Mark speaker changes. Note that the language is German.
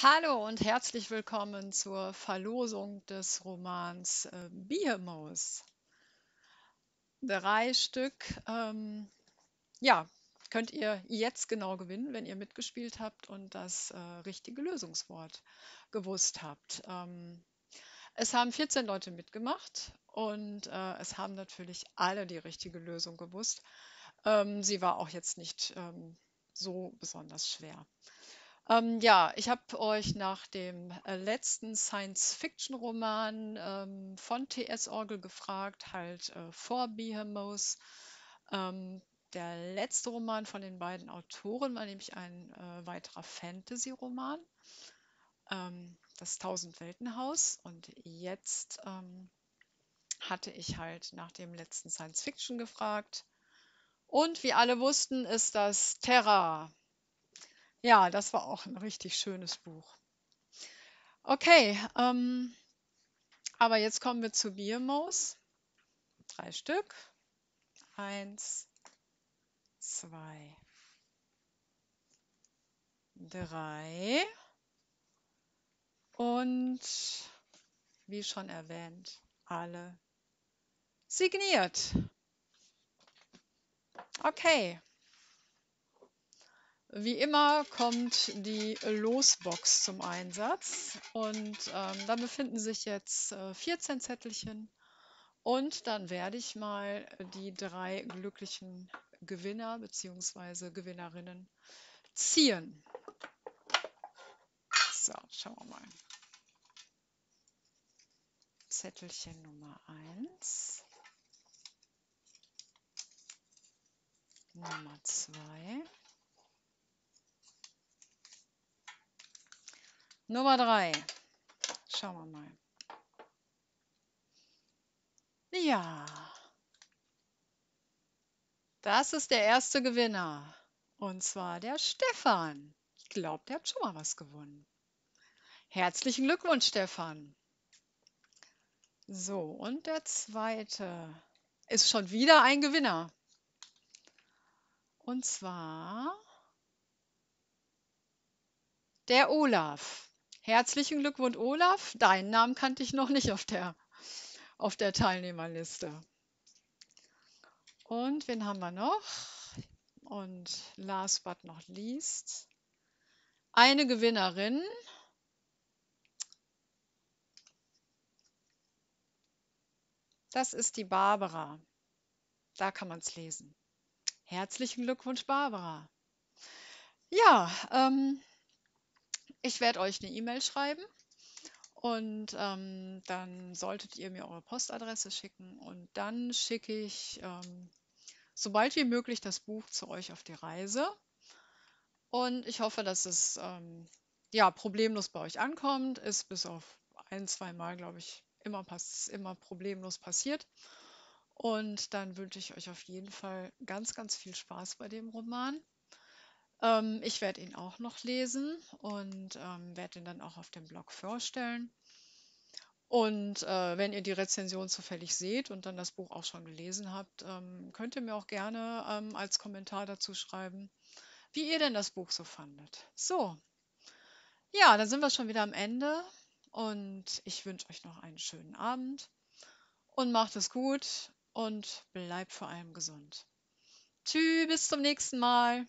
Speaker 1: Hallo und herzlich willkommen zur Verlosung des Romans äh, Behemoth. Drei Stück, ähm, ja, könnt ihr jetzt genau gewinnen, wenn ihr mitgespielt habt und das äh, richtige Lösungswort gewusst habt. Ähm, es haben 14 Leute mitgemacht und äh, es haben natürlich alle die richtige Lösung gewusst. Ähm, sie war auch jetzt nicht ähm, so besonders schwer. Ähm, ja, ich habe euch nach dem äh, letzten Science-Fiction-Roman ähm, von T.S. Orgel gefragt, halt äh, vor Behemoth. Ähm, der letzte Roman von den beiden Autoren war nämlich ein äh, weiterer Fantasy-Roman, ähm, das Tausend-Welten-Haus. Und jetzt ähm, hatte ich halt nach dem letzten Science-Fiction gefragt. Und wie alle wussten, ist das Terra ja, das war auch ein richtig schönes Buch. Okay, ähm, aber jetzt kommen wir zu Biermaus. Drei Stück. Eins, zwei, drei. Und wie schon erwähnt, alle signiert. Okay. Wie immer kommt die Losbox zum Einsatz und ähm, da befinden sich jetzt äh, 14 Zettelchen und dann werde ich mal die drei glücklichen Gewinner bzw. Gewinnerinnen ziehen. So, schauen wir mal. Zettelchen Nummer 1. Nummer 2. Nummer drei. Schauen wir mal. Ja. Das ist der erste Gewinner. Und zwar der Stefan. Ich glaube, der hat schon mal was gewonnen. Herzlichen Glückwunsch, Stefan. So, und der zweite ist schon wieder ein Gewinner. Und zwar der Olaf. Herzlichen Glückwunsch, Olaf. Deinen Namen kannte ich noch nicht auf der, auf der Teilnehmerliste. Und wen haben wir noch? Und last but not least, eine Gewinnerin. Das ist die Barbara. Da kann man es lesen. Herzlichen Glückwunsch, Barbara. Ja, ähm, ich werde euch eine E-Mail schreiben und ähm, dann solltet ihr mir eure Postadresse schicken und dann schicke ich ähm, sobald wie möglich das Buch zu euch auf die Reise. Und ich hoffe, dass es ähm, ja problemlos bei euch ankommt. Ist bis auf ein, zwei Mal, glaube ich, immer, immer problemlos passiert. Und dann wünsche ich euch auf jeden Fall ganz, ganz viel Spaß bei dem Roman. Ähm, ich werde ihn auch noch lesen und ähm, werde ihn dann auch auf dem Blog vorstellen. Und äh, wenn ihr die Rezension zufällig seht und dann das Buch auch schon gelesen habt, ähm, könnt ihr mir auch gerne ähm, als Kommentar dazu schreiben, wie ihr denn das Buch so fandet. So, ja, dann sind wir schon wieder am Ende und ich wünsche euch noch einen schönen Abend und macht es gut und bleibt vor allem gesund. Tschüss, bis zum nächsten Mal.